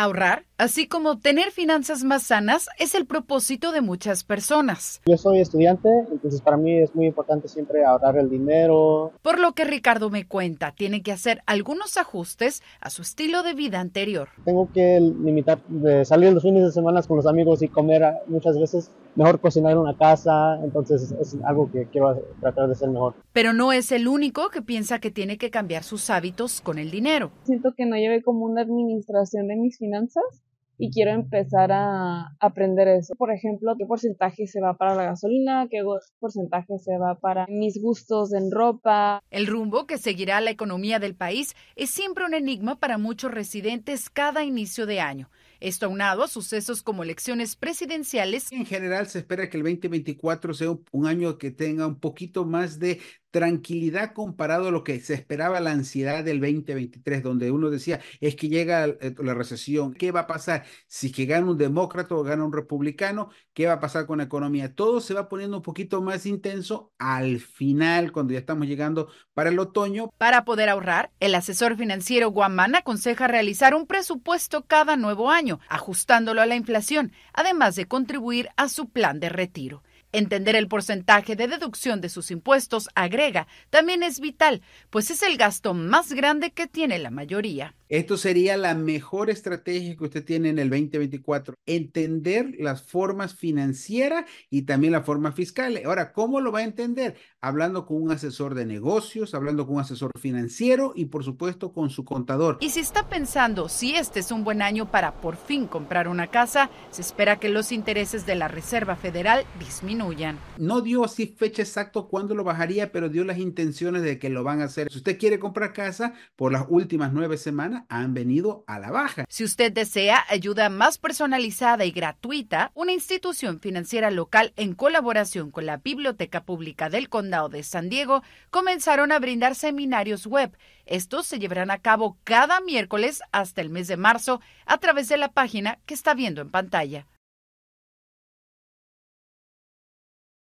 Ahorrar, así como tener finanzas más sanas, es el propósito de muchas personas. Yo soy estudiante, entonces para mí es muy importante siempre ahorrar el dinero. Por lo que Ricardo me cuenta, tiene que hacer algunos ajustes a su estilo de vida anterior. Tengo que limitar de salir los fines de semana con los amigos y comer muchas veces mejor cocinar en una casa, entonces es algo que quiero tratar de ser mejor. Pero no es el único que piensa que tiene que cambiar sus hábitos con el dinero. Siento que no lleve como una administración de mis finanzas y quiero empezar a aprender eso. Por ejemplo, qué porcentaje se va para la gasolina, qué porcentaje se va para mis gustos en ropa. El rumbo que seguirá la economía del país es siempre un enigma para muchos residentes cada inicio de año. Esto aunado a sucesos como elecciones presidenciales. En general se espera que el 2024 sea un año que tenga un poquito más de tranquilidad comparado a lo que se esperaba la ansiedad del 2023, donde uno decía, es que llega eh, la recesión, ¿qué va a pasar? Si que gana un demócrata o gana un republicano, ¿qué va a pasar con la economía? Todo se va poniendo un poquito más intenso al final, cuando ya estamos llegando para el otoño. Para poder ahorrar, el asesor financiero Guamán aconseja realizar un presupuesto cada nuevo año, ajustándolo a la inflación, además de contribuir a su plan de retiro. Entender el porcentaje de deducción de sus impuestos, agrega, también es vital, pues es el gasto más grande que tiene la mayoría. Esto sería la mejor estrategia que usted tiene en el 2024, entender las formas financieras y también las formas fiscales. Ahora, ¿cómo lo va a entender? Hablando con un asesor de negocios, hablando con un asesor financiero y por supuesto con su contador. Y si está pensando si este es un buen año para por fin comprar una casa, se espera que los intereses de la Reserva Federal disminuyan. No dio así fecha exacta cuándo lo bajaría, pero dio las intenciones de que lo van a hacer. Si usted quiere comprar casa por las últimas nueve semanas, han venido a la baja. Si usted desea ayuda más personalizada y gratuita, una institución financiera local en colaboración con la Biblioteca Pública del Condado de San Diego comenzaron a brindar seminarios web. Estos se llevarán a cabo cada miércoles hasta el mes de marzo a través de la página que está viendo en pantalla.